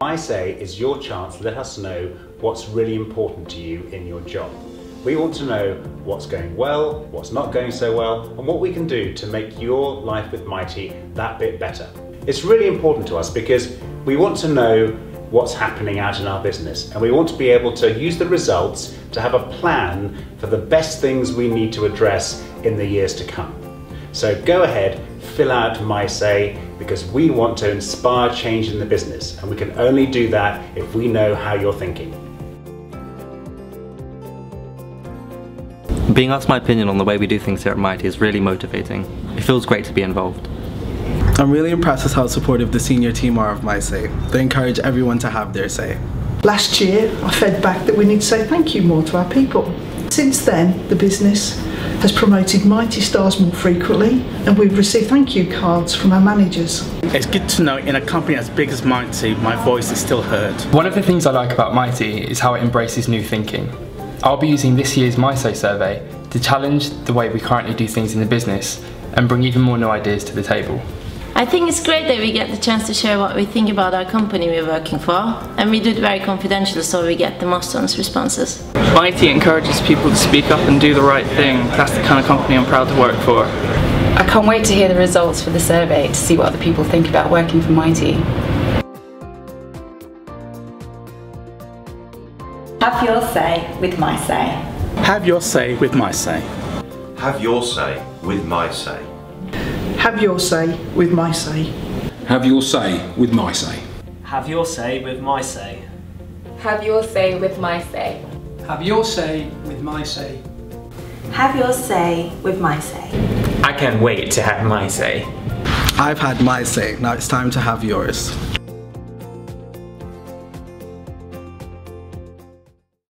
Misay is your chance let us know what's really important to you in your job. We want to know what's going well, what's not going so well, and what we can do to make your life with Mitie that bit better. It's really important to us because we want to know what's happening out in our business and we want to be able to use the results to have a plan for the best things we need to address in the years to come. So go ahead, fill out Misay because we want to inspire change in the business and we can only do that if we know how you're thinking. Being asked my opinion on the way we do things here at Mitie is really motivating. It feels great to be involved. I'm really impressed with how supportive the senior team are of Misay. They encourage everyone to have their say. Last year, I fed back that we need to say thank you more to our people. Since then, the business has promoted Mitie Stars more frequently and we've received thank you cards from our managers. It's good to know in a company as big as Mitie, my voice is still heard. One of the things I like about Mitie is how it embraces new thinking. I'll be using this year's Misay survey to challenge the way we currently do things in the business and bring even more new ideas to the table. I think it's great that we get the chance to share what we think about our company we're working for, and we do it very confidentially so we get the most honest responses. Mitie encourages people to speak up and do the right thing. That's the kind of company I'm proud to work for. I can't wait to hear the results for the survey to see what other people think about working for Mitie. Have your say with my say. Have your say with Misay. Have your say with Misay. Have your say with Misay. Have your say with Misay. Have your say with Misay. Have your say with Misay. Have your say with Misay. Have your say with Misay. I can't wait to have Misay. I've had Misay, now it's time to have yours.